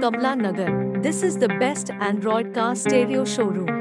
Kamla Nagar. This is the best Android car stereo showroom.